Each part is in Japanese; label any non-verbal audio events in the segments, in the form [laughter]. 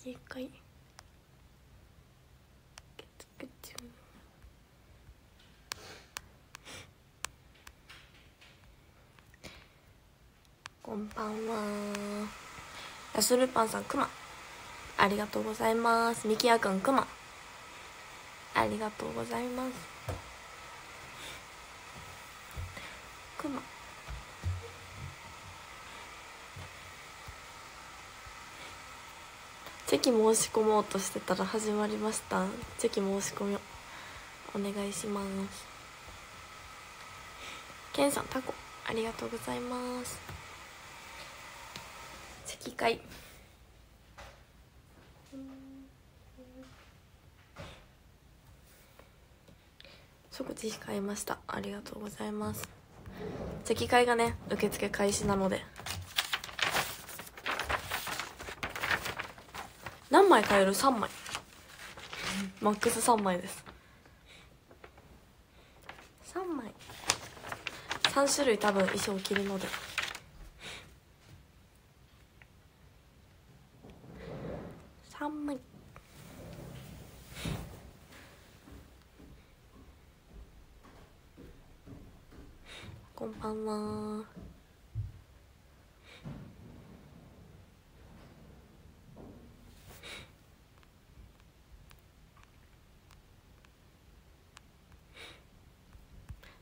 次回グツグツこんばんは。やするパンさんくま。ありがとうございます。みきやくんくま。ありがとうございますくまチェキ申し込もうとしてたら始まりました。チェキ申し込みをお願いします。ケンさんタコありがとうございます。チェキ会。即時控えました。ありがとうございます。チェキ会がね受付開始なので。何枚買える？3枚。マックス3枚です。3枚。3種類多分衣装着るので3枚こんばんは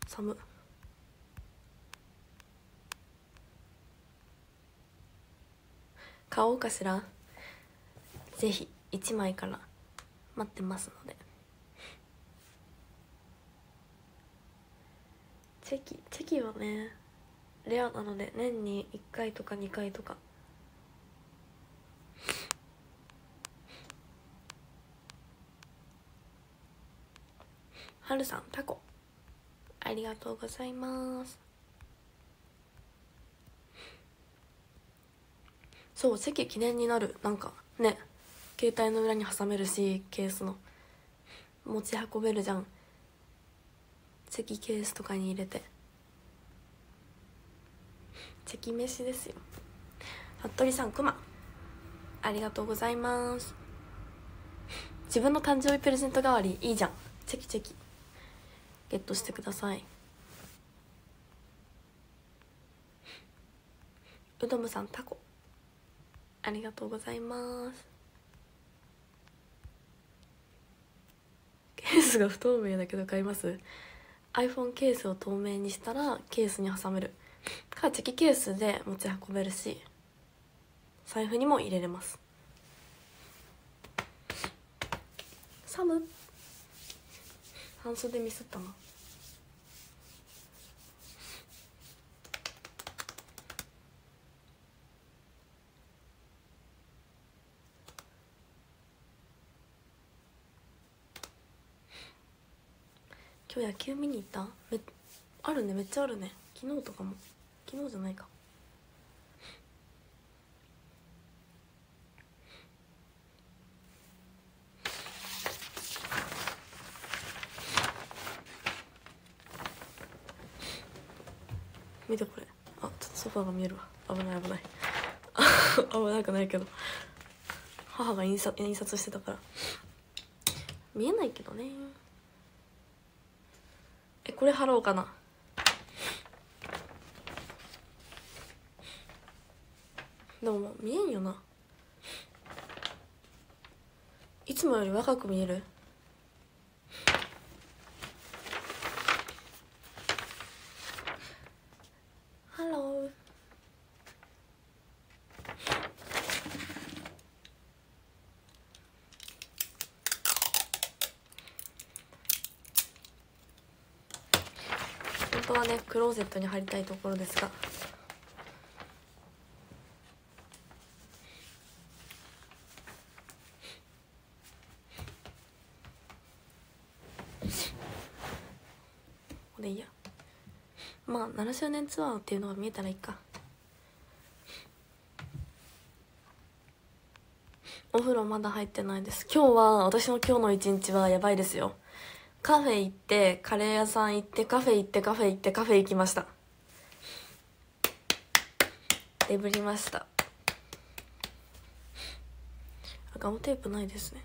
寒っ買おうかしら。ぜひ1枚から待ってますので。チェキチェキはねレアなので年に1回とか2回とか。はるさんタコ。ありがとうございます。そう席記念になる。なんかね。携帯の裏に挟めるしケースの。持ち運べるじゃん。席ケースとかに入れて。チェキ飯ですよ。服部さんくまありがとうございます。自分の誕生日プレゼント代わりいいじゃん。チェキチェキ。ゲットしてください。うどむさんタコ。ありがとうございます。ケースが不透明だけど買います？iPhone ケースを透明にしたらケースに挟める。かチェキケースで持ち運べるし財布にも入れれます。寒っ。半袖ミスったな。今日野球見に行った？めあるねめっちゃあるね。昨日とかも。昨日じゃないか。見てこれ。あちょっとソファーが見えるわ。危ない危ない。[laughs] 危なくないけど。母が印刷印刷してたから。見えないけどね。えこれ貼ろうかな。でも見えんよな。いつもより若く見えるハロー本当はねクローゼットに入りたいところですが。これいいや。まあ7周年ツアーっていうのが見えたらいいか。お風呂まだ入ってないです。今日は私の今日の一日はやばいですよ。カフェ行ってカレー屋さん行ってカフェ行ってカフェ行ってカフェ行きました。デブりました。ガムテープないですね。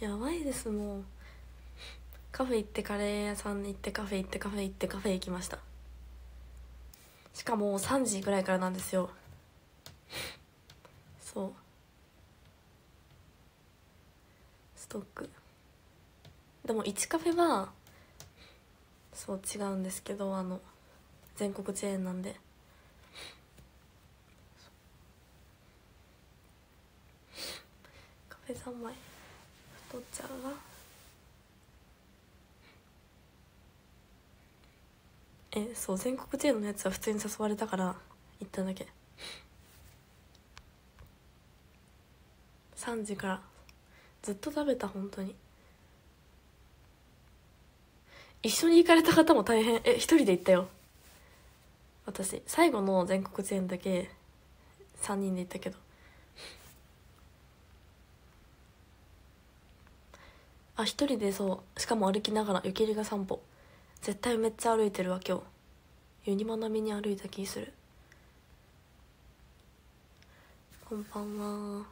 やばいですもう。カフェ行ってカレー屋さんに行ってカフェ行ってカフェ行ってカフェ行きました。しかも3時ぐらいからなんですよ。そう。ストック。でも1カフェはそう違うんですけどあの全国チェーンなんで。カフェ3枚太っちゃうわ。えそう全国チェーンのやつは普通に誘われたから行っただけ。3時から。ずっと食べた本当に。一緒に行かれた方も大変。え一人で行ったよ。私最後の全国チェーだけ3人で行ったけど。あ一人でそうしかも歩きながら湯切りが散歩。絶対めっちゃ歩いてるわ今日。ユニマ並みに歩いた気する。こんばんは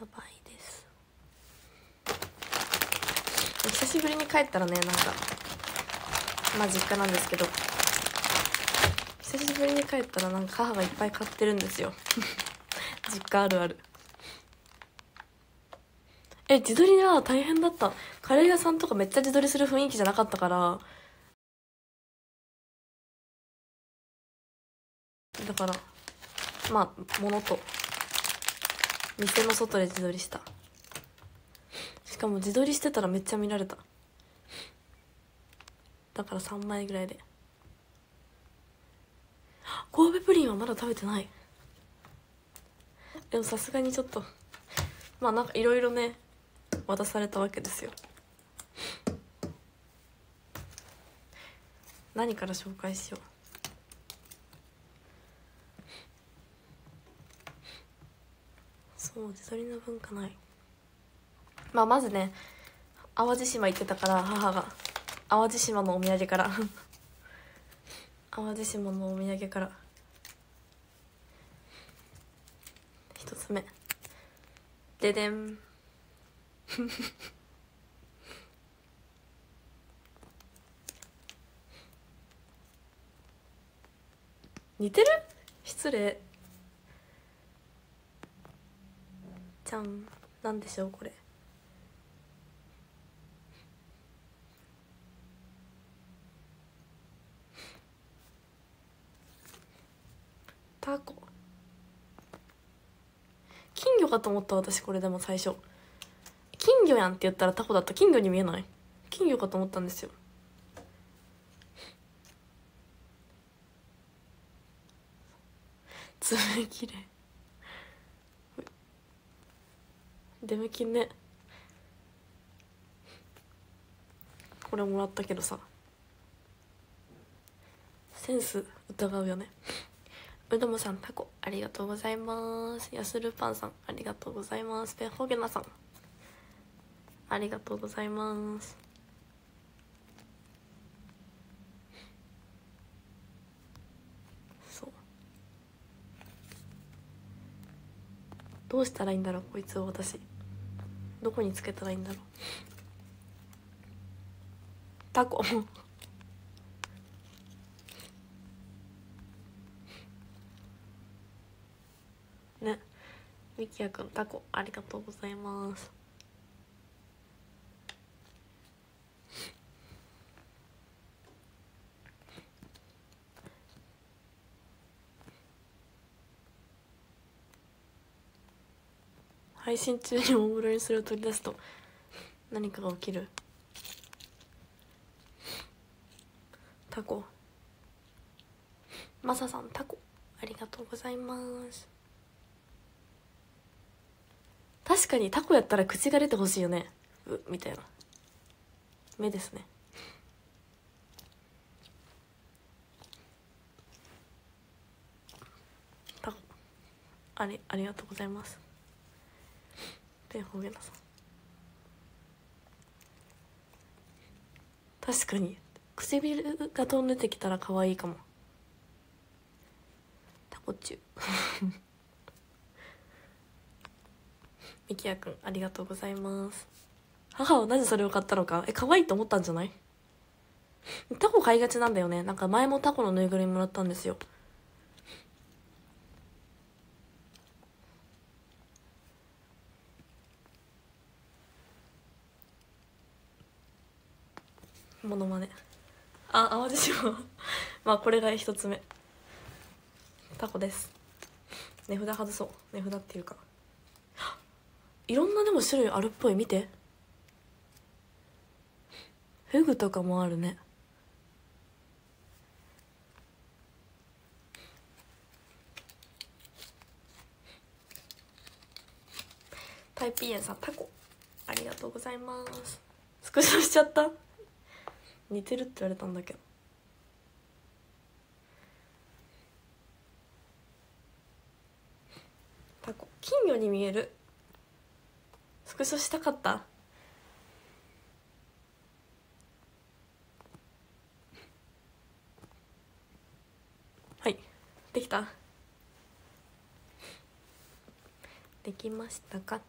やばいです久しぶりに帰ったらねなんかまあ実家なんですけど久しぶりに帰ったらなんか母がいっぱい買ってるんですよ。[laughs] 実家あるある。え自撮りは大変だった。カレー屋さんとかめっちゃ自撮りする雰囲気じゃなかったから。だからまあ物と店の外で自撮りした。しかも自撮りしてたらめっちゃ見られた。だから3枚ぐらいで。神戸プリンはまだ食べてない。でもさすがにちょっとまあなんかいろいろね渡されたわけですよ。何から紹介しよう。そう自撮りの文化ない。まあまずね淡路島行ってたから母が淡路島のお土産から。[laughs] 淡路島のお土産から。一つ目。ででん。[laughs] 似てる？失礼。じゃんなんでしょうこれ。タコ。金魚かと思った私これでも最初。金魚やんって言ったらタコだった。金魚に見えない。金魚かと思ったんですよ。[laughs] 爪きれ。いデメキンね。これもらったけどさ。センス疑うよね。うどもさんタコありがとうございます。やするパンさんありがとうございます。ペンホゲナさん。ありがとうございます。そう。どうしたらいいんだろうこいつを私。どこにつけたらいいんだろう。タコねみきやくんタコありがとうございます。配信中に大風呂にするを取り出すと何かが起きる。タコ。マサさんタコありがとうございます。確かにタコやったら口が出てほしいよね。うみたいな。目ですね。ありありがとうございます。ペンホゲナさん。確かに唇が飛んでてきたら可愛いかも。タコチュみきやくんありがとうございます。母はなぜそれを買ったのか？え可愛いと思ったんじゃない？タコ買いがちなんだよね。なんか前もタコのぬいぐるみもらったんですよ。モノマネ。あ淡路島。[laughs] まあこれが一つ目。タコです。値札外そう。値札っていうか。いろんなでも種類あるっぽい。見て。フグとかもあるね。タイピーエンさんタコ。ありがとうございます。スクショしちゃった。似てるって言われたんだけど。タコ。金魚に見える。スクショしたかった？はい。できた。できましたか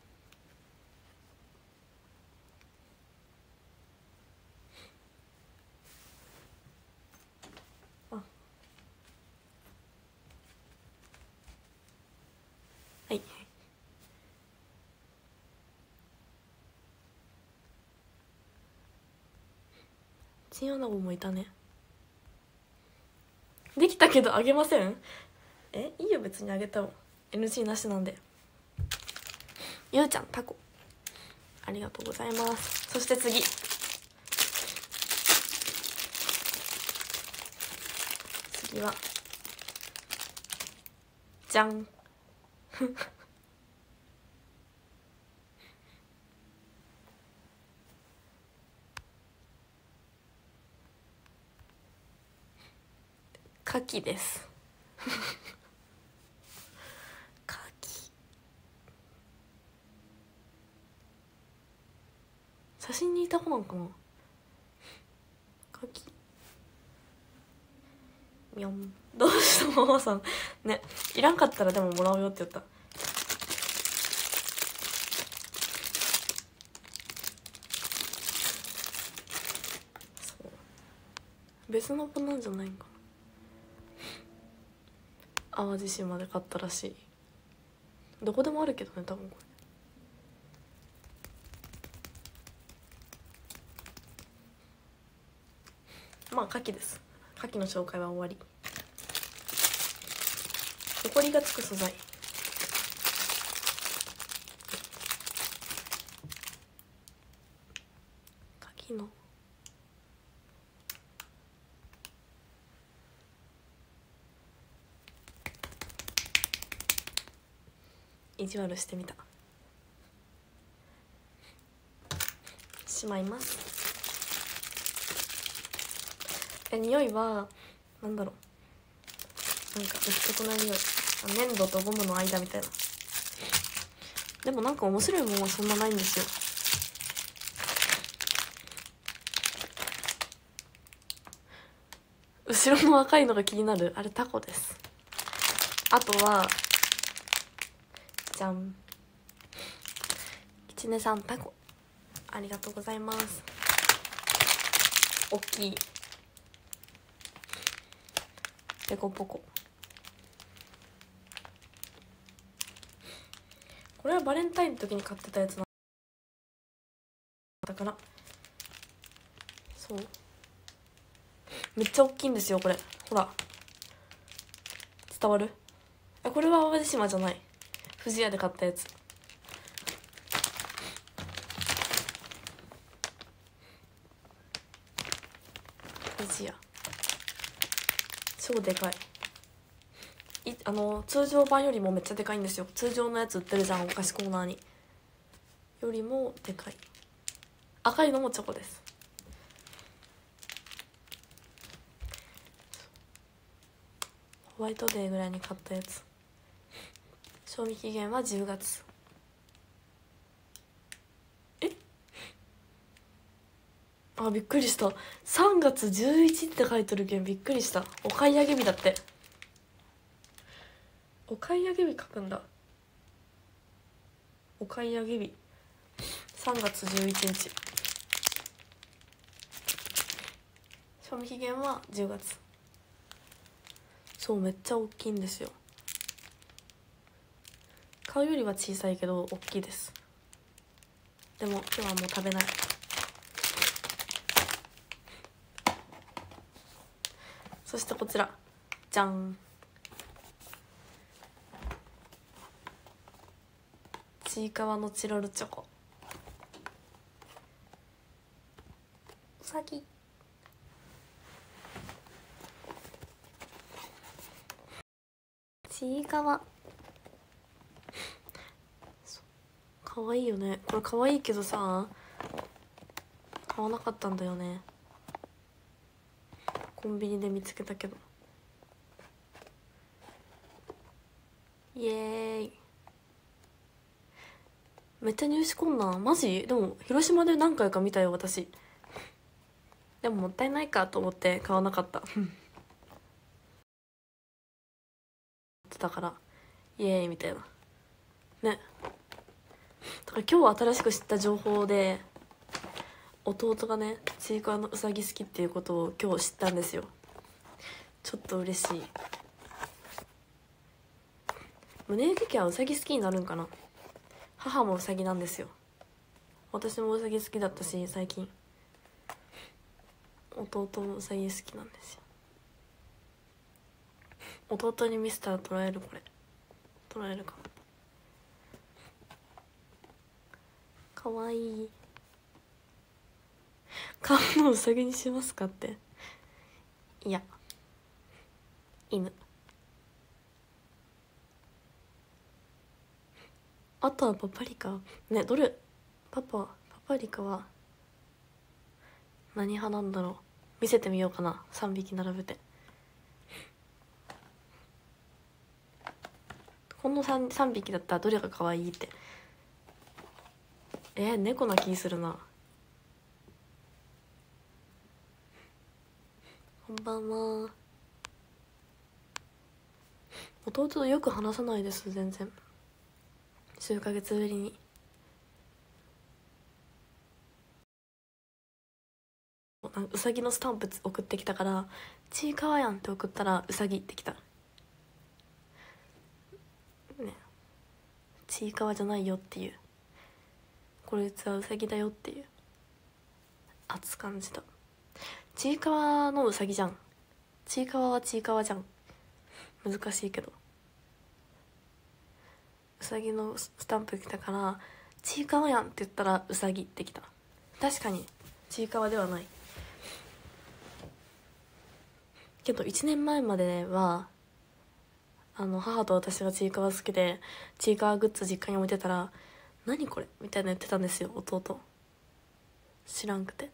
あはいチンアナゴもいたね。できたけどあげません？え？いいよ別にあげても NG なしなんで。ゆうちゃんタコ。ありがとうございます。そして次。次は。じゃん牡蠣です。牡蠣写真にいた子なんかな？牡蠣みょんどうしたママさん。ねいらんかったらでももらうよって言った。そう。別の子なんじゃないんかな？淡路島で買ったらしい。どこでもあるけどね多分これ。まあ牡蠣です。牡蠣の紹介は終わり。埃がつく素材。牡蠣の意地悪してみた。しまいます。え匂いはなんだろう。なんか独特な匂い。粘土とゴムの間みたいな。でもなんか面白いもんはそんなないんですよ。後ろの赤いのが気になる。あれタコです。あとはじゃん。きちねさんタコ。ありがとうございます。大きい。ペコポコ。これはバレンタインの時に買ってたやつなんだからそう。めっちゃ大きいんですよこれ。ほら。伝わる？えこれは淡路島じゃない。富士屋で買ったやつ。富士屋。超でかい。いあの通常版よりもめっちゃでかいんですよ。通常のやつ売ってるじゃんお菓子コーナーに。よりもでかい。赤いのもチョコです。ホワイトデーぐらいに買ったやつ。賞味期限は10月。え？あびっくりした。3月11って書いてるけんびっくりした。お買い上げ日だって。お買い上げ日書くんだ。お買い上げ日。3月11日。賞味期限は10月。そうめっちゃ大きいんですよ。買うよりは小さいけど大きいです。でも今日はもう食べない。そしてこちら。じゃん。ちいかわのチロルチョコ。うさぎ。ちいかわ。かわいよね。これかわいいけどさ買わなかったんだよね。コンビニで見つけたけど。イエーイ。めっちゃ入手困難。マジ？でも広島で何回か見たよ私。でももったいないかと思って買わなかった。[laughs] だから。イエーイみたいな。ね。だから今日新しく知った情報で弟がねちいかわのうさぎ好きっていうことを今日知ったんですよ。ちょっと嬉しい。胸焼きはうさぎ好きになるんかな？母もうさぎなんですよ。私もうさぎ好きだったし最近。弟もうさぎ好きなんですよ。弟に見せたら捉えるこれ。捉えるか。かわい。い顔のうさぎにしますかって。いや。犬。あとはパパリカ。ねどれ？パパパパリカは。何派なんだろう。見せてみようかな。3匹並べて。この 3, 3匹だったらどれが可愛いって。えー、猫な気するな。こんばんは。弟とよく話さないです全然。数ヶ月ぶりに。うさぎのスタンプ送ってきたから「ちいかわやん」って送ったら「うさぎ」ってきた。ねちいかわじゃないよっていうこいつはうさぎだよっていう。熱感じた。ちいかわのうさぎじゃん。ちいかわはちいかわじゃん。難しいけど。うさぎのスタンプ来たから「ちいかわやん」って言ったらうさぎってきた。確かにちいかわではない。けど1年前まではあの母と私がちいかわ好きでちいかわグッズ実家に置いてたら「何これ?」みたいな言ってたんですよ弟。知らんくて。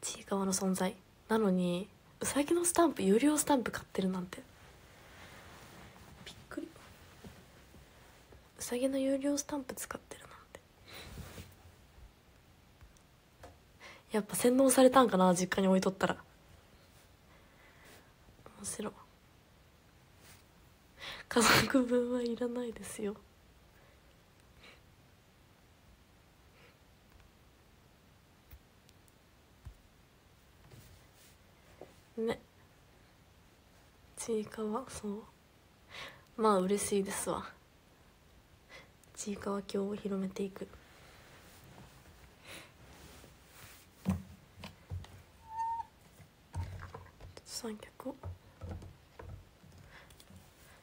ちいかわの存在。なのにうさぎのスタンプ有料スタンプ買ってるなんて。びっくり。うさぎの有料スタンプ使ってるなんて。やっぱ洗脳されたんかな実家に置いとったら。面白。家族分はいらないですよ。ね。ちいかわ？そう。まあ嬉しいですわ。ちいかわ今日を広めていく。三脚を。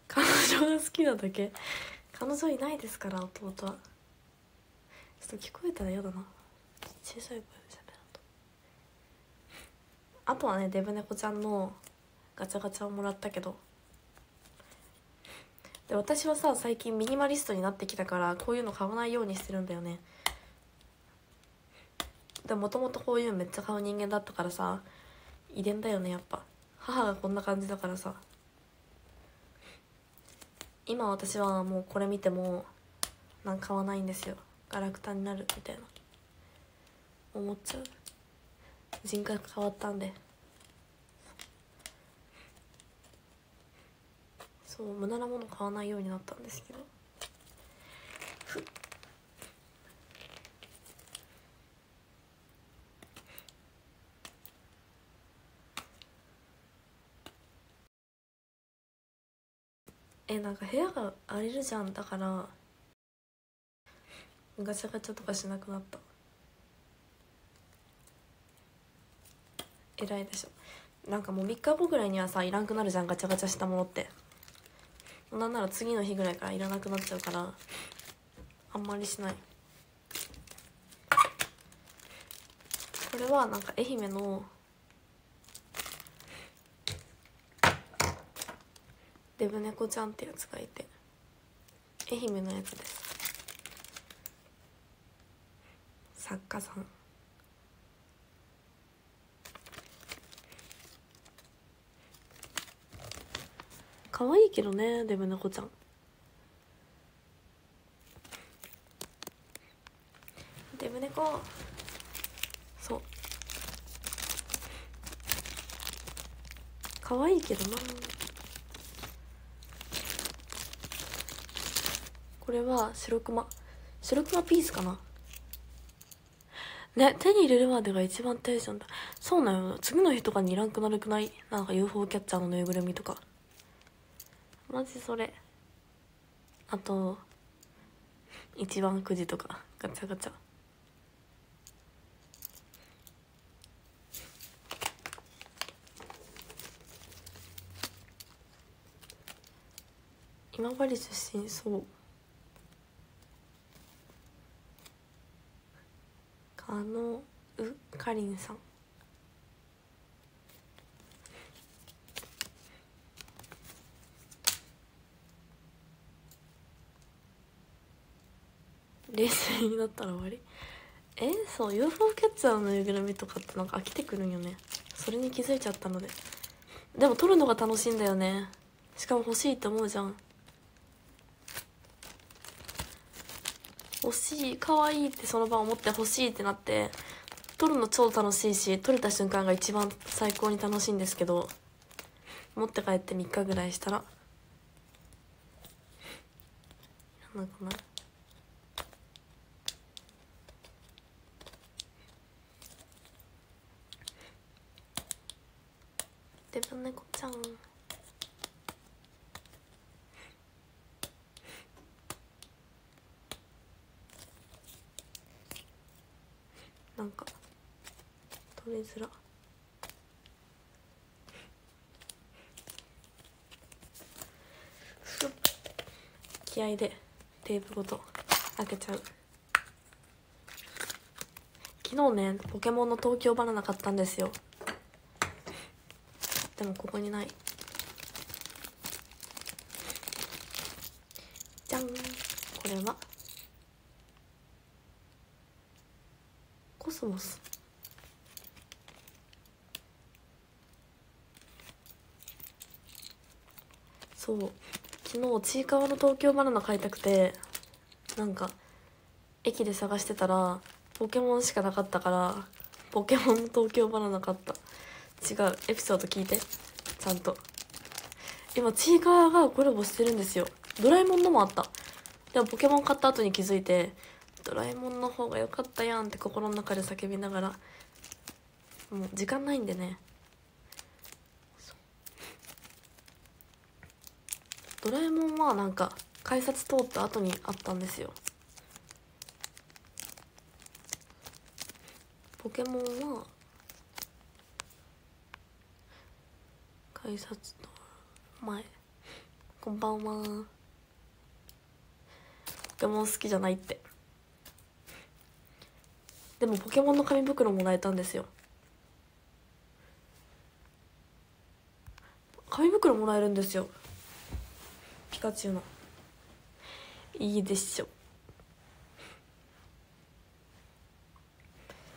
彼女が好きなだけ。彼女いないですから弟は。ちょっと聞こえたら嫌だな。小さい声で喋らんとあとはねデブ猫ちゃんのガチャガチャをもらったけど。で私はさ最近ミニマリストになってきたからこういうの買わないようにしてるんだよね。でもともとこういうのめっちゃ買う人間だったからさ遺伝だよねやっぱ。母がこんな感じだからさ。今私はもうこれ見てもなんか買わないんですよ。ガラクタになるみたいな。思っちゃう。人格変わったんで。そう無駄なもの買わないようになったんですけど。えなんか部屋が荒れるじゃん。だからガチャガチャとかしなくなった。偉いでしょ。なんかもう3日後ぐらいにはさいらんくなるじゃんガチャガチャしたものって。なんなら次の日ぐらいからいらなくなっちゃうからあんまりしない。これはなんか愛媛のデブ猫ちゃんってやつがいて愛媛のやつです。作家さん。可愛いけどねデブ猫ちゃん。デブ猫。そう。可愛いけどな。これは白クマ白クマピースかな。ね手に入れるまでが一番テンションだ。そうなの次の日とかにいらんくなるくない？なんか UFO キャッチャーのぬいぐるみとか。マジそれ。あと一番くじとかガチャガチャ。今治出身そう。かのうかりんさん。冷静になったら終わり？えそう UFO キャッチャーのぬいぐるみとかってなんか飽きてくるんよね。それに気づいちゃったので。でも撮るのが楽しいんだよね。しかも欲しいって思うじゃん。欲しい可愛いってその場思って欲しいってなって撮るの超楽しいし撮れた瞬間が一番最高に楽しいんですけど持って帰って3日ぐらいしたら。なんかな。デブ猫ちゃん。なんか取りづら。気合でテープごと開けちゃう。昨日ねポケモンの東京バナナ買ったんですよ。でもここにない。じゃん。これは？コスモス。そう。昨日ちいかわの東京バナナ買いたくてなんか駅で探してたらポケモンしかなかったからポケモンの東京バナナ買った。違うエピソード聞いて。ちゃんと。今ちいかわがコラボしてるんですよ。ドラえもんのもあった。でもポケモン買った後に気づいてドラえもんの方が良かったやんって心の中で叫びながら。もう時間ないんでね。ドラえもんはなんか改札通った後にあったんですよ。ポケモンは改札通る前。こんばんは。ポケモン好きじゃないって。でもポケモンの紙袋もらえたんですよ。紙袋もらえるんですよ。ピカチュウの。いいでしょ。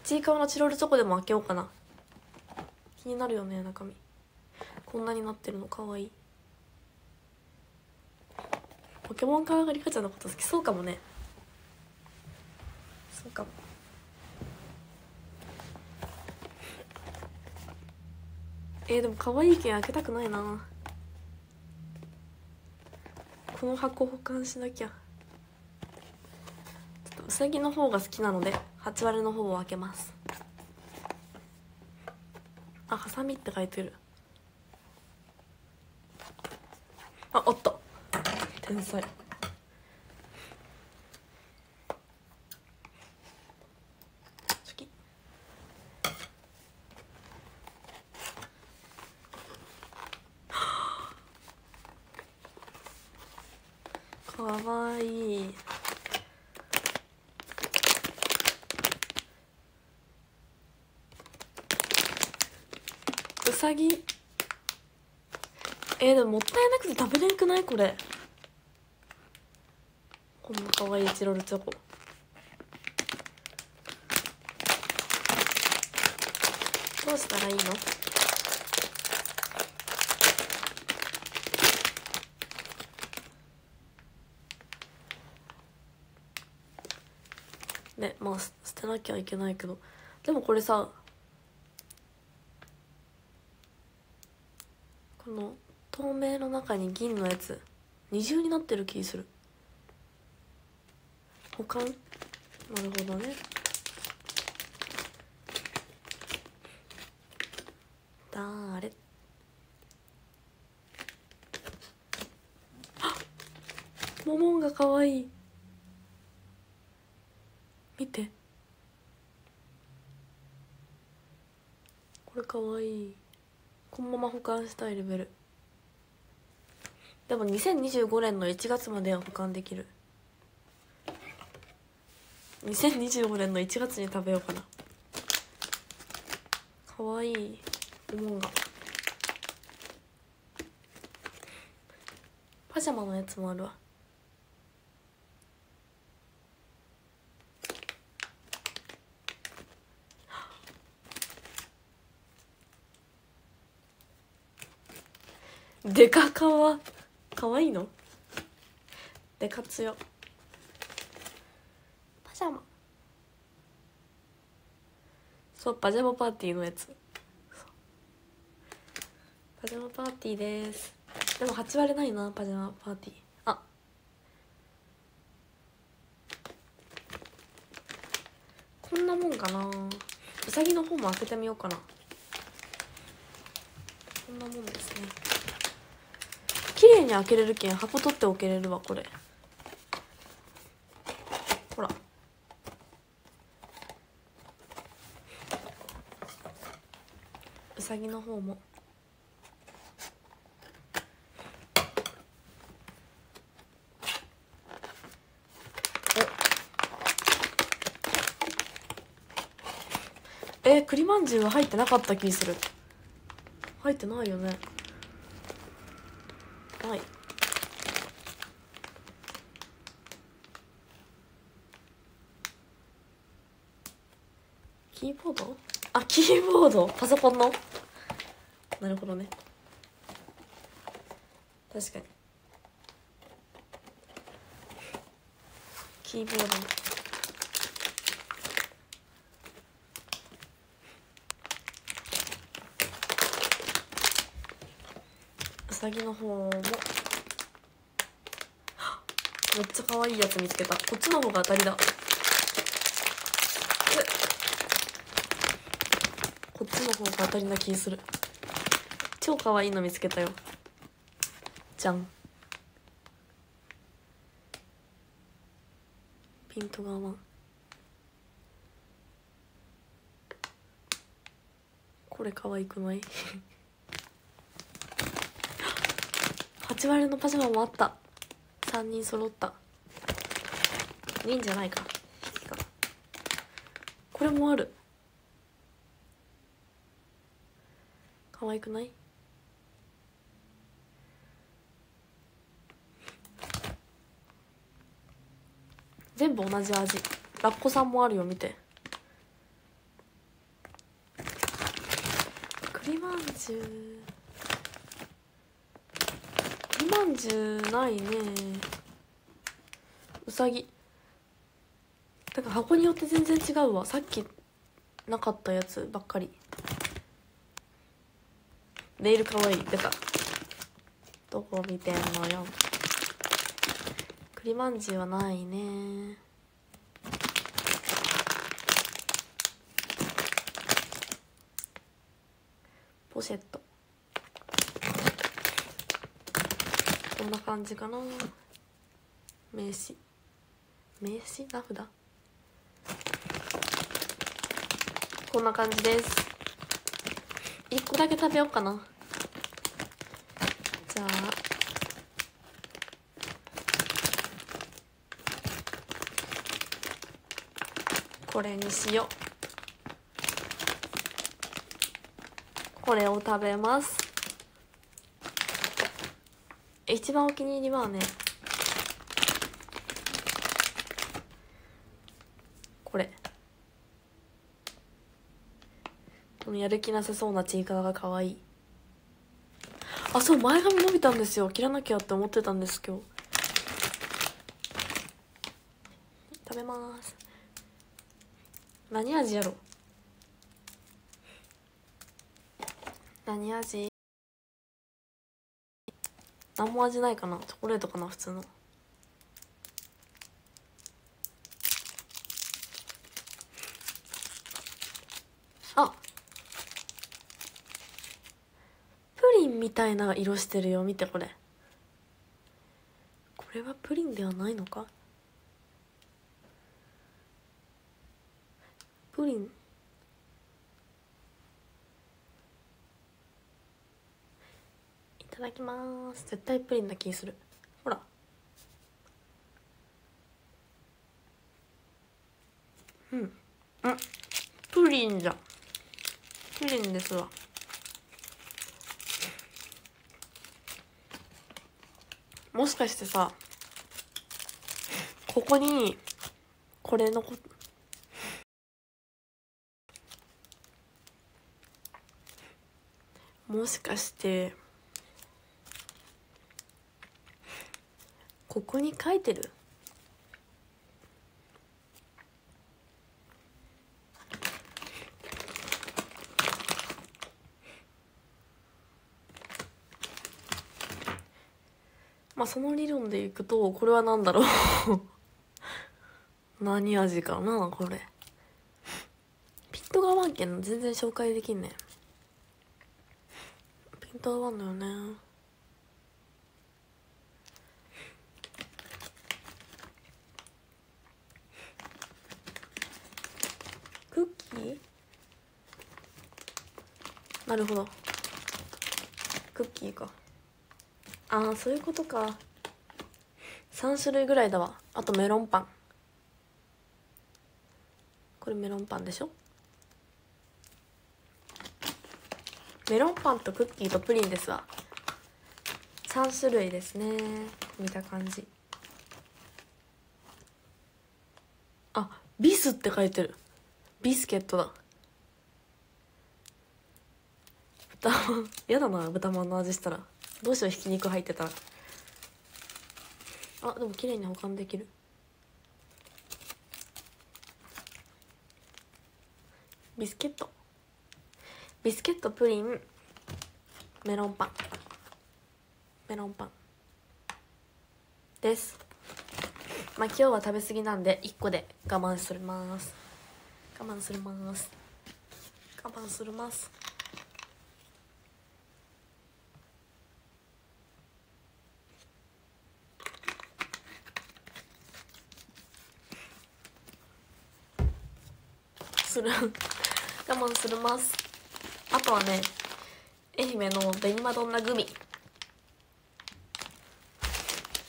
ちいかわのチロルチョコでも開けようかな。気になるよね中身。こんなになってるのかわいい。ポケモンカワがリカちゃんのこと好き。そうかもね。そうかも。えー、でも可愛い剣開けたくないな。この箱保管しなきゃ。ちょっとうさぎの方が好きなので8割の方を開けます。あハサミって書いてる。ああった天才。次。かわいい。うさぎ。えー、でももったいなくて食べれなくない？これ。こんなかわいいチロルチョコ。どうしたらいいの？ねまあ捨てなきゃいけないけど。でもこれさこの透明の中に銀のやつ。二重になってる気する。保管？なるほどね。だーれ。あモモンがかわい。い見て。これかわいい。このまま保管したいレベル。でも2025年の1月までは保管できる。2025年の1月に食べようかな。かわいい。レモンが。パジャマのやつもあるわ。でかかわ。かわいの？でかつよパジャマ。そうパジャマパーティーのやつ。パジャマパーティーです。でも8割ないなパジャマパーティー。あ。こんなもんかな。うさぎの方も開けてみようかな。こんなもんですね。に開けれるけん箱取っておけれるわこれ。ほら。うさぎの方も。お。えー、栗まんじゅうは入ってなかった気する。入ってないよね。ない。キーボード？あキーボード。パソコンの？なるほどね。確かに。キーボード。うさぎの方も。めっちゃ可愛いやつ見つけた。こっちの方が当たりだ。こっちの方が当たりな気する。超可愛いの見つけたよ。じゃん。ピントが合わん。これ可愛くない？8割のパジャマもあった。3人揃った。人じゃないか。引きか。これもある。可愛くない？全部同じ味。ラッコさんもあるよ見て。栗まんじゅうまんじゅうないね。うさぎ。だから箱によって全然違うわ。さっきなかったやつばっかり。ネイルかわいい。てかどこ見てんのよ。栗まんじゅうはないね。ポシェット。んな感じかな。名刺名刺名札？こんな感じです。1個だけ食べようかな。じゃあ。これにしよう。これを食べます。一番お気に入りはねこれ。このやる気なさそうなちいかわが可愛い。あそう前髪伸びたんですよ。切らなきゃって思ってたんです今日。食べます。何味やろ何味？何も味ないかな。チョコレートかな普通の。あプリンみたいな色してるよ。見てこれ。これはプリンではないのかプリンいただきます。絶対プリンな気する。ほら。うん。うんプリンじゃプリンですわ。もしかしてさここにこれのこもしかしてここに書いてる。まあその理論でいくとこれは何だろう。[laughs] 何味かなこれ。ピントが合わんけん全然紹介できんねピント合わんのよね。クッキー？なるほど。クッキーか。ああそういうことか。3種類ぐらいだわ。あとメロンパン。これメロンパンでしょ？メロンパンとクッキーとプリンですわ。3種類ですね。見た感じ。あビスって書いてる。ビスケットだ。豚まん。やだな豚まんの味したら。どうしようひき肉入ってたら。あでも綺麗に保管できる。ビスケット。ビスケットプリン。メロンパン。メロンパン。です。まあ今日は食べ過ぎなんで1個で我慢するます。我慢するます。我慢するます。する。我慢するます。あとはね愛媛の紅マドンナグミ。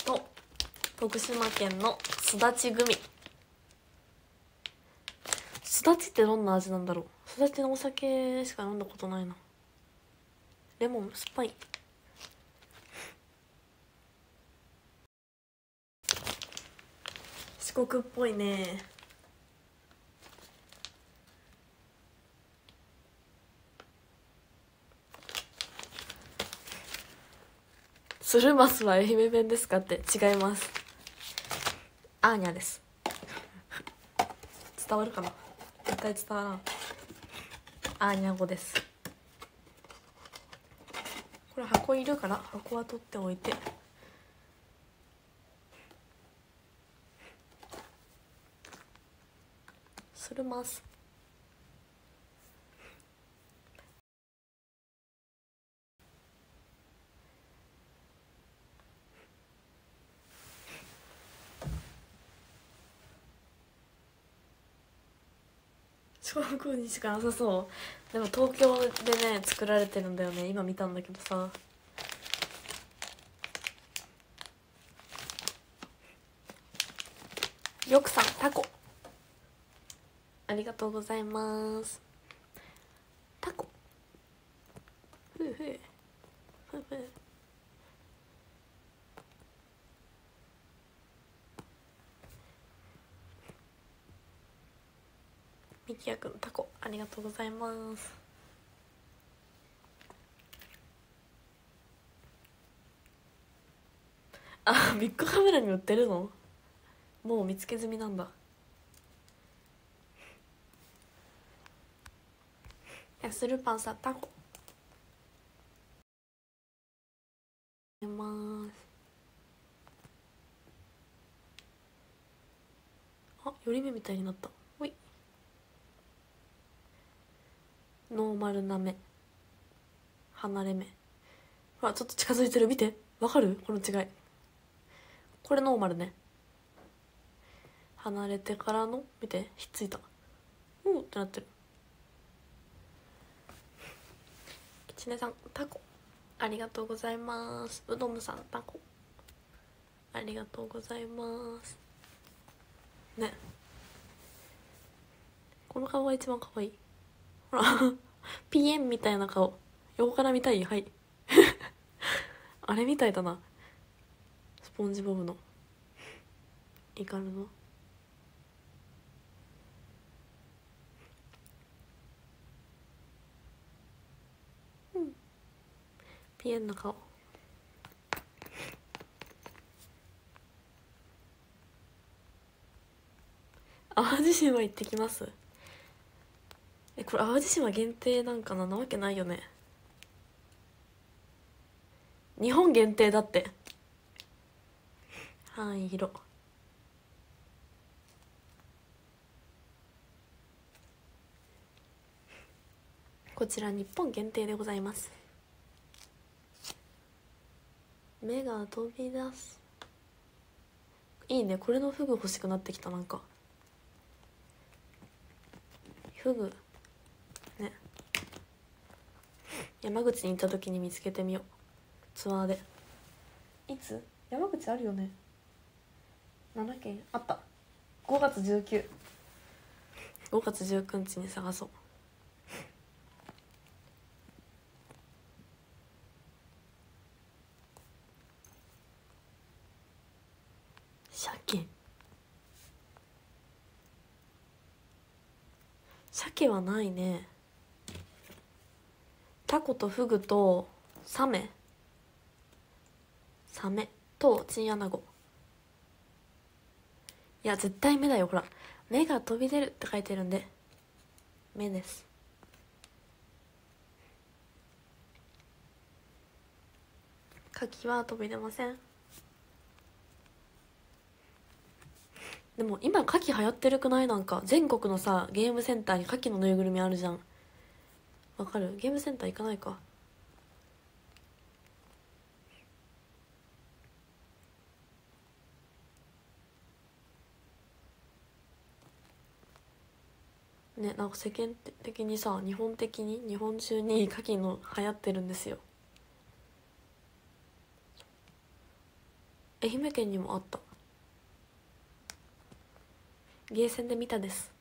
と徳島県のすだちグミ。だちってどんな味なんだろう？すだちのお酒しか飲んだことないな。レモン酸っぱい。四国っぽいね。スルマスは愛媛弁ですかって？違います。アーニャです。伝わるかな？絶対伝わらん。あーニャ語です。これ箱いるから箱は取っておいて。するます。小学校にしかなさそう。でも東京でね作られてるんだよね。今見たんだけどさ。よくさんタコ。ありがとうございます。タコ。ふうふう。ふうふう。みきやくんタコありがとうございます。あビッグカメラに売ってるの？もう見つけ済みなんだ。やスルパンさんタコ。ますあより目みたいになったほいノーマルな目。離れ目。ほらちょっと近づいてる。見て。わかる？この違い。これノーマルね。離れてからの？見て。ひっついた。うーってなってる。きちねさんタコ。ありがとうございます。うどむさんタコ。ありがとうございます。ね。この顔が一番可愛い。ほら。ピエンみたいな顔。横から見たい。はい。[laughs] あれみたいだな。スポンジボブの。イカルの。うん。ピエンの顔。淡路島行ってきます？えこれ淡路島限定なんかななわけないよね。日本限定だって。範囲広。こちら日本限定でございます。目が飛び出す。いいねこれのフグ欲しくなってきたなんか。フグね山口に行った時に見つけてみよう。ツアーで。いつ？山口あるよね。7件あった。5月195月19日に探そう。鮭。鮭はないねタコとフグとサメ。サメとチンアナゴ。いや絶対目だよほら。目が飛び出るって書いてるんで。目です。牡蠣は飛び出ません。でも今牡蠣流行ってるくない？なんか全国のさゲームセンターに牡蠣のぬいぐるみあるじゃん。わかる。ゲームセンター行かないか。ねなんか世間的にさ日本的に日本中に牡蠣の流行ってるんですよ。愛媛県にもあった。ゲーセンで見たです。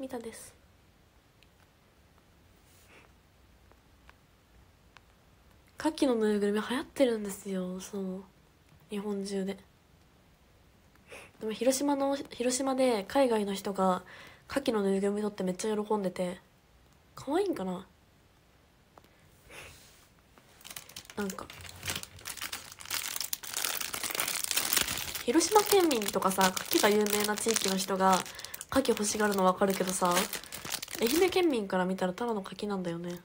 見たです。牡蠣のぬいぐるみ流行ってるんですよ。そう。日本中で。でも広島の広島で海外の人が牡蠣のぬいぐるみ取ってめっちゃ喜んでて。可愛いんかな？なんか。広島県民とかさ牡蠣が有名な地域の人が牡蠣欲しがるの分かるけどさ愛媛県民から見たらただの牡蠣なんだよね。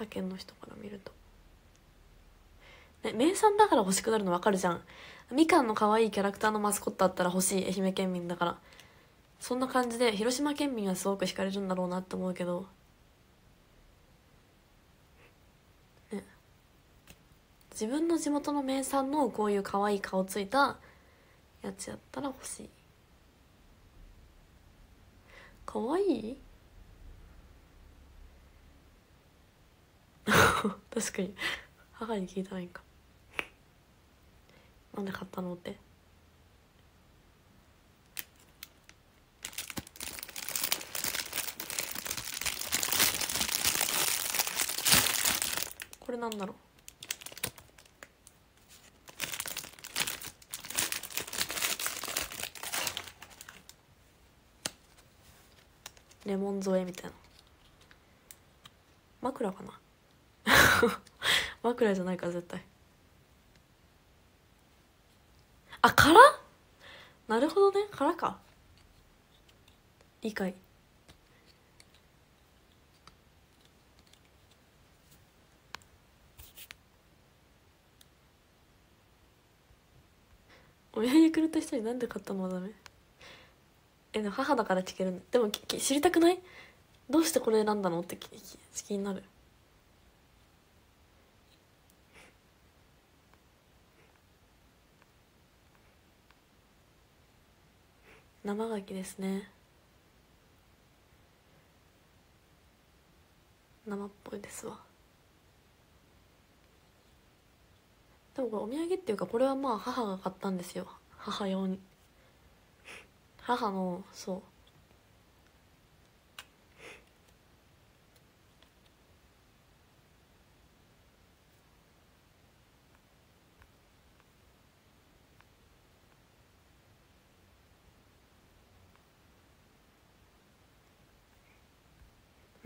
他県の人から見ると。ね名産だから欲しくなるの分かるじゃん。みかんの可愛いキャラクターのマスコットあったら欲しい愛媛県民だから。そんな感じで広島県民はすごく惹かれるんだろうなって思うけど。ね。自分の地元の名産のこういう可愛い顔ついたやつやったら欲しい。可愛い？[laughs] 確かに。母に聞いたらいいんか。なんで買ったのって。これなんだろう。レモン添えみたいな。枕かな。[laughs] 枕じゃないから絶対。あ殻なるほどね。殻か。理解。お土産くれた人になんで買ったの？はダメ。えでも母だから聞けるんでもき知りたくない？どうしてこれ選んだの？って気になる。生牡蠣ですね。生っぽいですわ。でもこれお土産っていうかこれはまあ母が買ったんですよ。母用に。母のそう。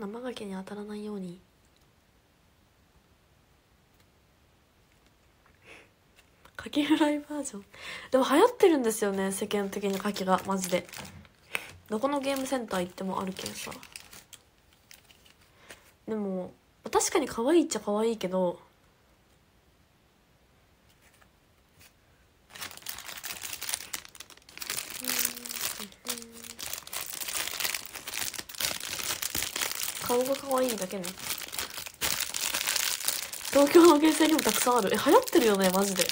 生ガキに当たらないように。カキフライバージョン。でも流行ってるんですよね世間的にカキが。マジで。どこのゲームセンター行ってもあるけんさ。でも確かに可愛いっちゃ可愛いけど顔が可愛いだけね。東京のゲーセンにもたくさんある。え流行ってるよねマジで。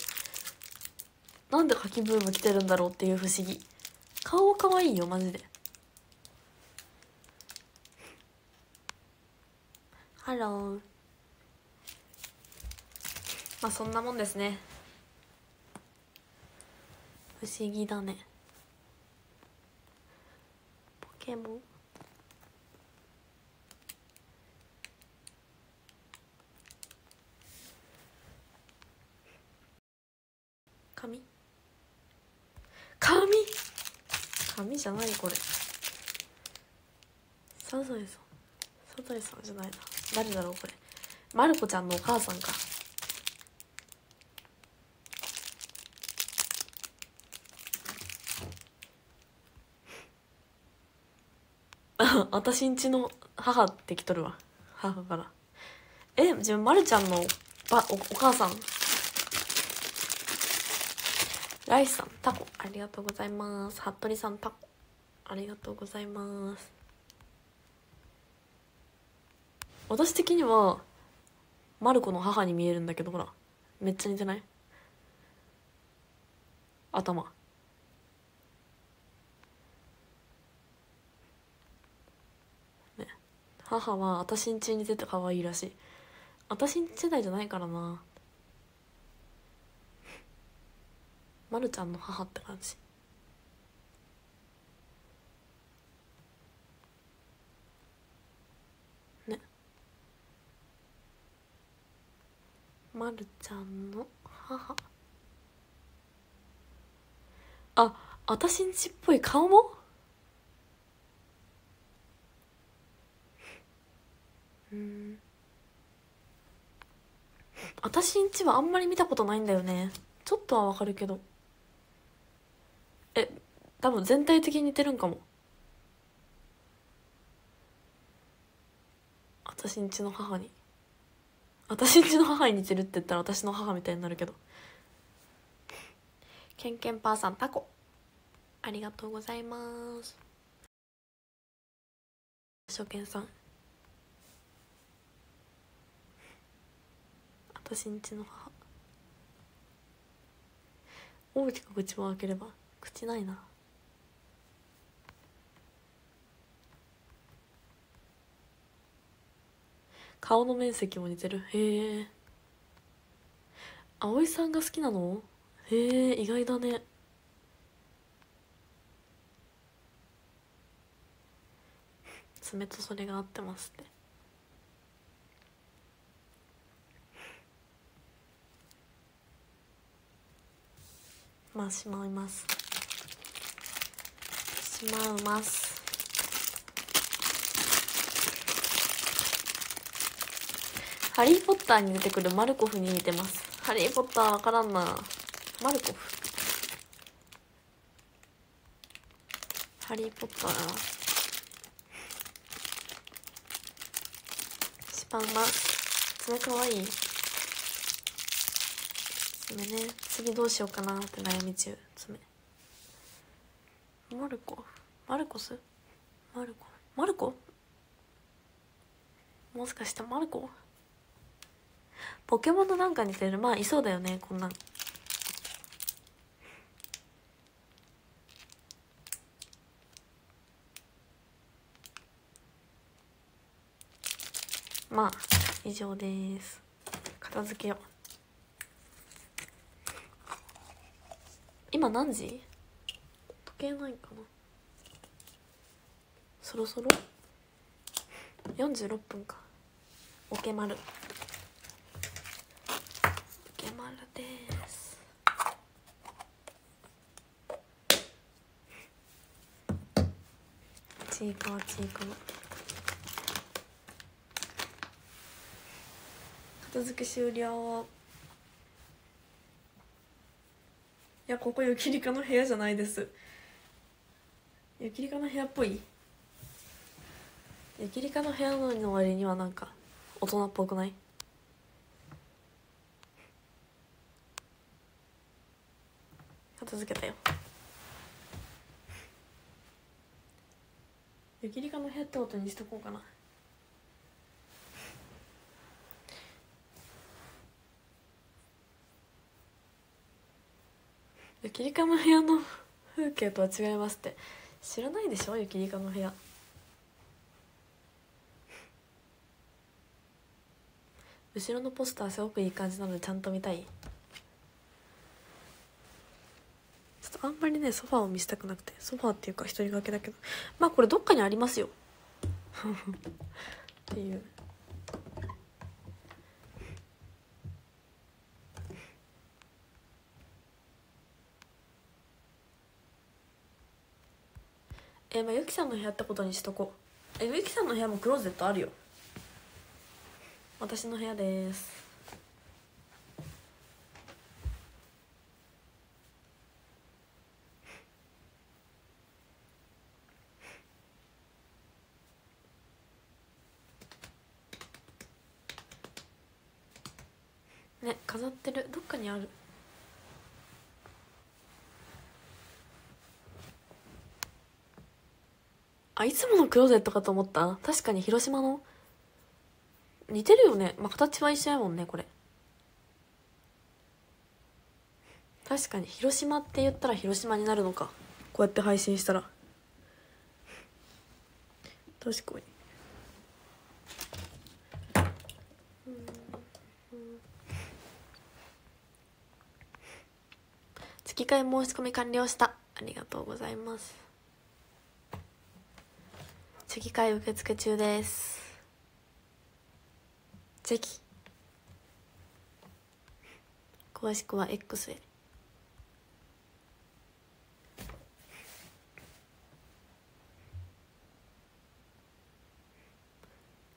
なんで柿ブーム来てるんだろうっていう不思議。顔は可愛いよマジで。ハローまあそんなもんですね。不思議だね。ポケモン。紙？紙？紙じゃないこれ。サザエさん。サザエさんじゃないな。誰だろうこれ。まる子ちゃんのお母さんか。あ [laughs] 私んちの母ってきとるわ。母から。え自分まるちゃんのばおお母さん？ライスさんタコありがとうございます。服部さんタコありがとうございます。私的にはマルコの母に見えるんだけどほらめっちゃ似てない？頭。ね。母は私んちに似てて可愛いらしい。私んち世代じゃないからな。まるちゃんの母って感じ。ね。まるちゃんの母。あ私んちっぽい顔も？うん。私んちはあんまり見たことないんだよね。ちょっとはわかるけど。多分全体的に似てるんかも。私んちの母に。私んちの母に似てるって言ったら私の母みたいになるけど。ケンケンパーさんタコ。ありがとうございます。初見さん。私んちの母。大きく口を開ければ口ないな。顔の面積も似てる。へえ葵さんが好きなの？へえ意外だね。爪とそれが合ってますって。まあしまいます。しまうます。ハリー・ポッターに出てくるマルコフに似てます。ハリー・ポッターわからんな。マルコフ。ハリー・ポッター。しまうます爪かわいい。爪ね。次どうしようかなって悩み中。爪。マルコマルコス？マルコマルコ？もしかしてマルコポケモンのなんか似てる。まあいそうだよね。こんなん。まあ以上です。片付けよう。今何時？時計ないかな。そろそろ？46分か。オケマルオケマルです。ちいかわちいかわ片付け終了。いやここゆきりかの部屋じゃないです。ゆきりかの部屋っぽい？ゆきりかの部屋の割にはなんか大人っぽくない？片付けたよ。ゆきりかの部屋ってことにしとこうかな。ゆきりかの部屋の風景とは違いますって。知らないでしょ？ゆきりかの部屋。後ろのポスターすごくいい感じなのでちゃんと見たいちょっとあんまりねソファーを見せたくなくてソファーっていうか一人掛けだけどまあこれどっかにありますよ。[laughs] っていう。えまあゆきさんの部屋ってことにしとこう。えゆきさんの部屋もクローゼットあるよ。私の部屋ですね飾ってる。どっかにある。あいつものクローゼットかと思った。確かに広島の。似てるよね。まあ形は一緒やもんねこれ。確かに広島って言ったら広島になるのか。こうやって配信したら。確かに。うん月替え申し込み完了した。ありがとうございます。月替え受付中です。ぜひ。詳しくは X へ。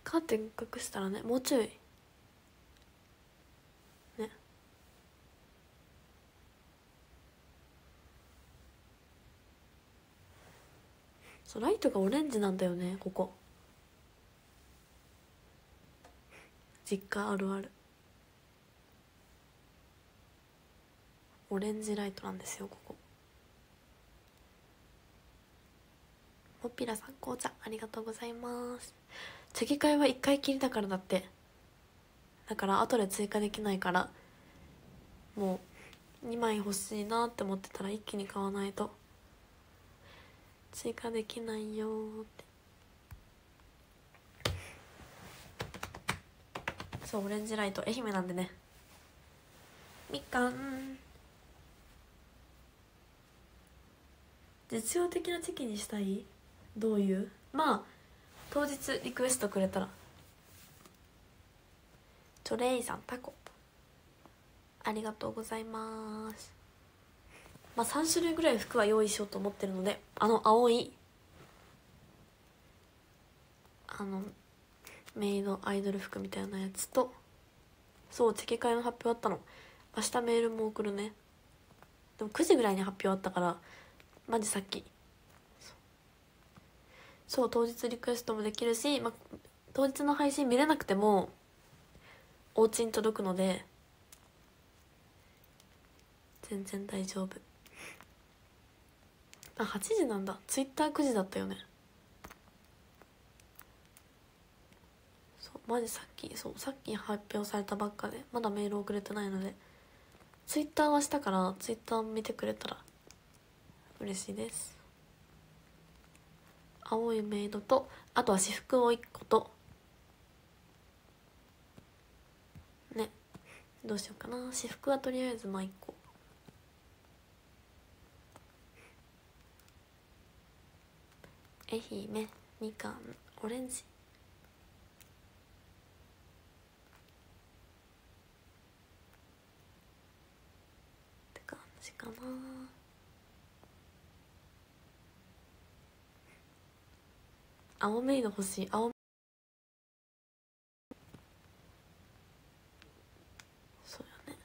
カーテン隠したらねもうちょい。そうライトがオレンジなんだよねここ。実家あるある。オレンジライトなんですよここ。もっぴさん紅茶ありがとうございます。茶議会は1回きりだからだって。だから後で追加できないからもう2枚欲しいなって思ってたら一気に買わないと。追加できないよって。そうオレンジライト愛媛なんでね。みかん。実用的なチェキにしたい？どういう？まあ当日リクエストくれたら。チョレイさんタコ。ありがとうございます。まあ3種類ぐらい服は用意しようと思ってるのであの青いあのメイドアイドル服みたいなやつとそうチェキ会の発表あったの。明日メールも送るね。でも9時ぐらいに発表あったからマジさっき。そう当日リクエストもできるし、ま、当日の配信見れなくてもお家に届くので全然大丈夫。あ8時なんだ。ツイッター9時だったよね。そうマジさっきそうさっき発表されたばっかでまだメール送れてないのでツイッターはしたからツイッター見てくれたら嬉しいです。青いメイドとあとは私服を1個と。ねどうしようかな。私服はとりあえずまあ1個。愛媛みかんオレンジ。って感じかな。青メイド欲しい。青そうよね。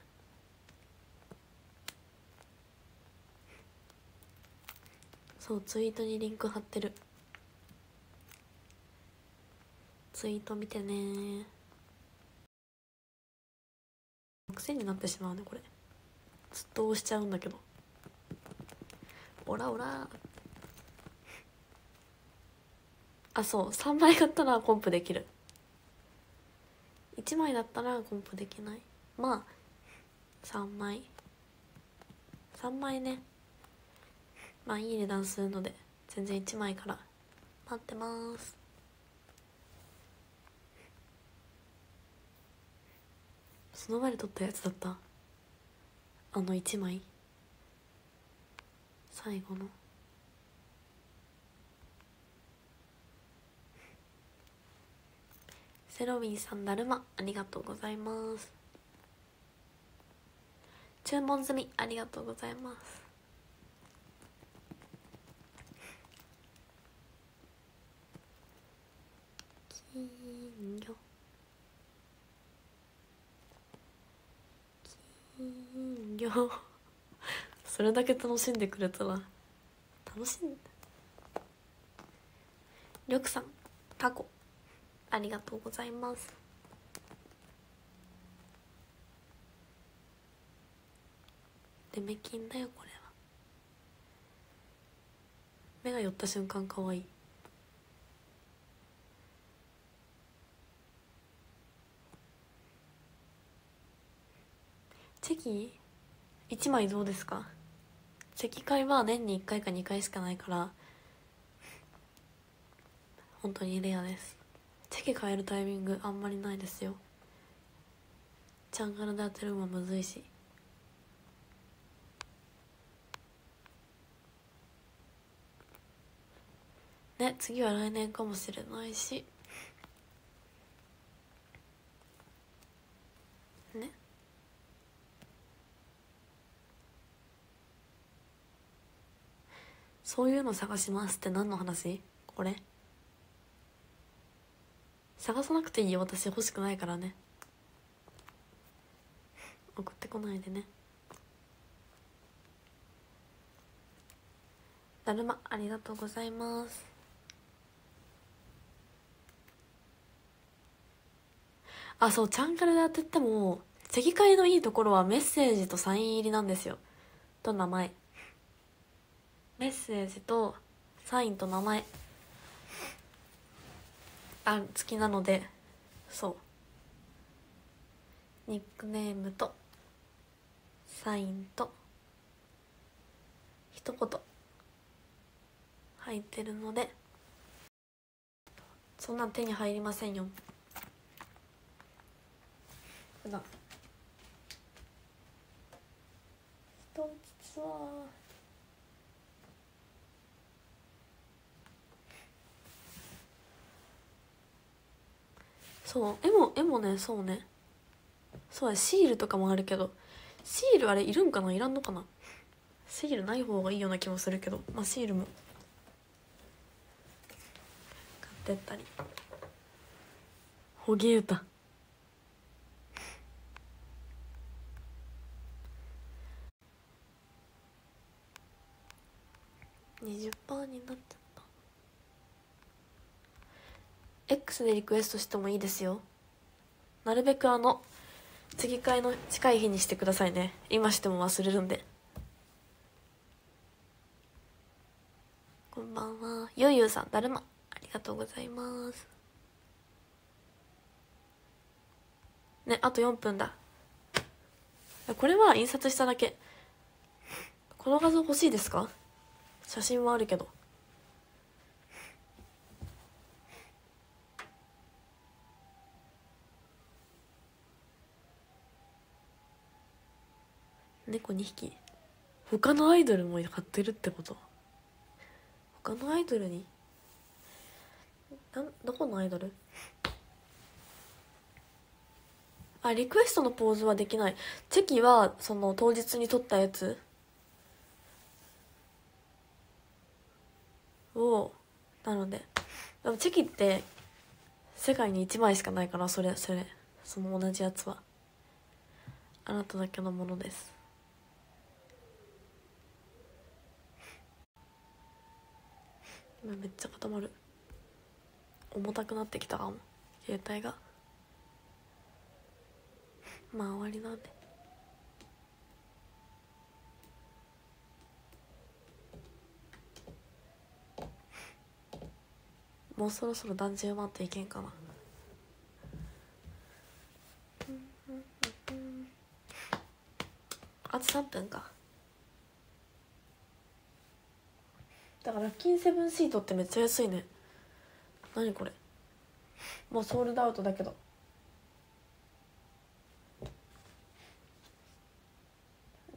そうツイートにリンク貼ってる。ツイート見てね。癖になってしまうねこれ。ずっと押しちゃうんだけど。オラオラ。あそう。3枚買ったらコンプできる。1枚だったらコンプできない。まあ3枚。3枚ね。まあいい値段するので全然1枚から待ってます。その場で撮ったやつだった。あの1枚。最後の。セロウィンさんだるまありがとうございます。注文済みありがとうございます。金魚。金魚それだけ楽しんでくれたら楽しんでりょくさんタコありがとうございます。デメキンだよこれは。目が寄った瞬間かわいい。チェキ1枚どうですか？チェキ会は年に1回か2回しかないから。本当にレアです。チェキ変えるタイミングあんまりないですよ。チャンガルで当てるもむずいし。ね次は来年かもしれないしねそういうの探しますって何の話？これ？探さなくていいよ。私欲しくないからね。送ってこないでね。だるまありがとうございます。あそうチャンカルで当てても席会のいいところはメッセージとサイン入りなんですよ。と名前？メッセージとサインと名前あ付きなのでそう。ニックネームとサインと一言入ってるのでそんなん手に入りませんよ。普段。人実はそう。絵も絵もねそうね。そうやシールとかもあるけどシールあれいるんかないらんのかな？シールない方がいいような気もするけどまあシールも。買ってったり。ほげ歌。20%になっちゃった X でリクエストしてもいいですよ。なるべくあの次会の近い日にしてくださいね。今しても忘れるんで。こんばんは。ゆうゆうさんだるま。ありがとうございます。ねあと4分だ。これは印刷しただけ。この画像欲しいですか？写真はあるけど。猫2匹他のアイドルも買ってるってこと？他のアイドルに？などこのアイドル？あリクエストのポーズはできない。チェキはその当日に撮ったやつ？をなので。でもチェキって世界に1枚しかないからそれそれ。その同じやつは。あなただけのものです。今めっちゃ固まる。重たくなってきたかも。携帯が。まあ終わりなんで。もうそろそろ団地埋まっていけんかな。あと3分か。だからラッキンセブンシートってめっちゃ安いね。何これ。もうソールドアウトだけど。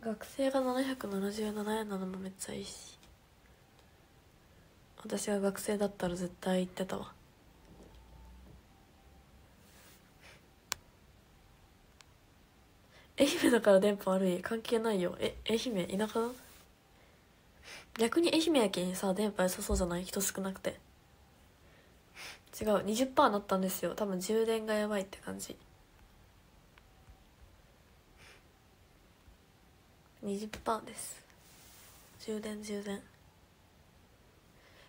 学生が777円なのもめっちゃいいし。私が学生だったら絶対行ってたわ。愛媛だから電波悪い。関係ないよ。え愛媛田舎だ逆に愛媛やけんさ電波良さそうじゃない？人少なくて。違う20%なったんですよ。多分充電がやばいって感じ。20%です。充電充電。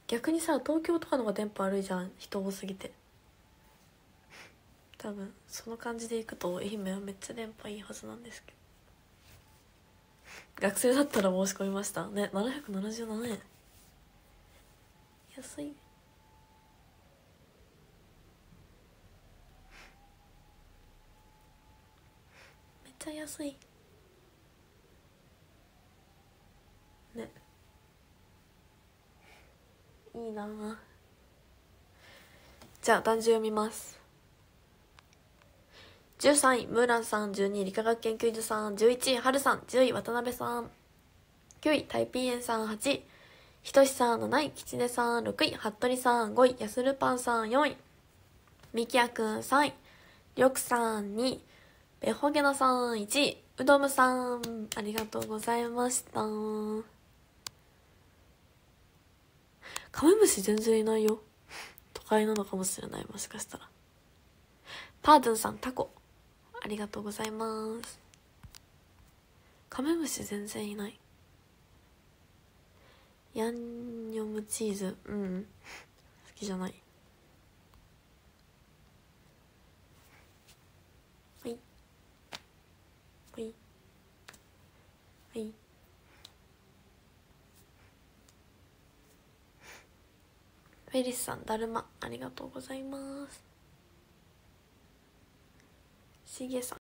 逆にさ東京とかの方が電波悪いじゃん。人多すぎて。多分その感じでいくと愛媛はめっちゃ電波いいはずなんですけど。学生だったら申し込みました。ね777円。安い。めっちゃ安い。ね。いいなじゃあ漢字読みます。13位ムーランさん。12位理化学研究所さん。11位はるさん。10位渡辺さん。9位タイピーエンさん。8位ひとしさん。7位きちねさん。6位服部さん。5位やするパンさん。4位みきやくん3位りょくさん。2位べほげなさん。1位うどむさん。ありがとうございました。カメムシ全然いないよ。都会なのかもしれない。もしかしたら。パードゥンさんタコ。ありがとうございます。カメムシ全然いない。ヤンニョムチーズ。うん。好きじゃない。はい。はい。はい。フェリスさんだるま。ありがとうございます。しげさん